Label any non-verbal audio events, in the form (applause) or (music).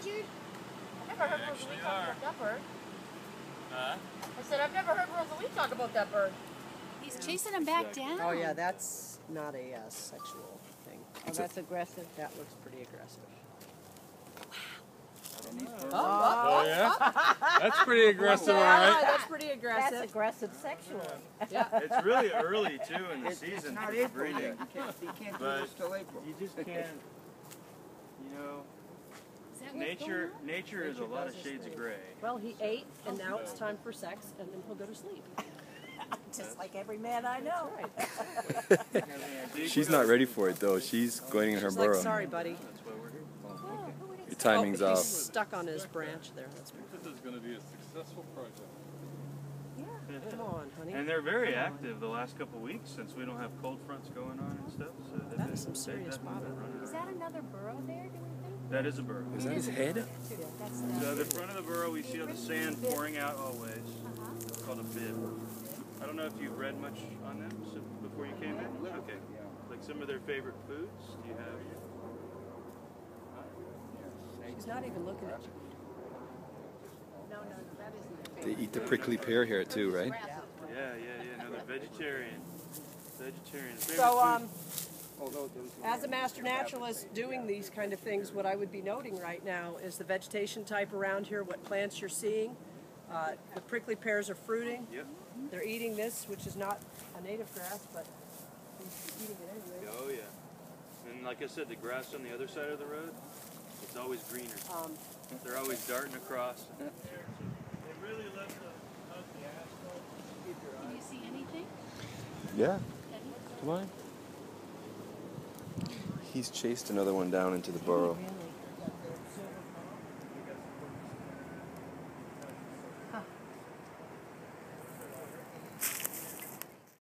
endangered? I've never heard actually Rosalie talk about that bird. Huh? I said, I've never heard Rosalie talk about that bird. He's chasing him back down. Oh yeah, that's not a uh, sexual thing. Oh, that's aggressive. That looks pretty aggressive. Wow. Oh, yeah? (laughs) That's pretty aggressive, all Yeah, right. that's pretty aggressive. That's aggressive. aggressive sexual. It's really early too in the It's, it's season not for April breeding. yet. You can't, you can't do this till April. You just can't, you know, Is that what's nature nature is a lot of shades of gray. Well, he ate, and now it's time for sex, and then he'll go to sleep. (laughs) Just like every man I know. (laughs) She's not ready for it though. She's going in her She's like, burrow. sorry, buddy. That's why we're here. Your timing's oh, he's off. stuck on his branch there. That's This is going to be a successful project. (laughs) Come on, honey. And they're very active the last couple of weeks since we don't have cold fronts going on and stuff. So they've That been- is some they've serious definitely been bobbing. running Is around. that another burrow there, do we think? That is a burrow. Is that his head? So the. the front of the burrow, we see all the sand pouring out always. It's called a bib. I don't know if you've read much on them so before you came in. Okay. Like some of their favorite foods. Do you have? She's not even looking at you. No, no, that isn't. They eat the prickly pear here too, right? Yeah, yeah, yeah. No, they're vegetarian. Vegetarian. Favorite So, um, Although those who as a master still have it. naturalist doing these kind of things, what I would be noting right now is the vegetation type around here, what plants you're seeing. Uh, the prickly pears are fruiting. Yep. They're eating this, which is not a native grass, but he's eating it anyway. Oh yeah. And like I said, the grass on the other side of the road, it's always greener. Um, They're always darting across. (laughs) They really love the, love the asphalt. Can you see anything? Yeah. Come on. He's chased another one down into the burrow.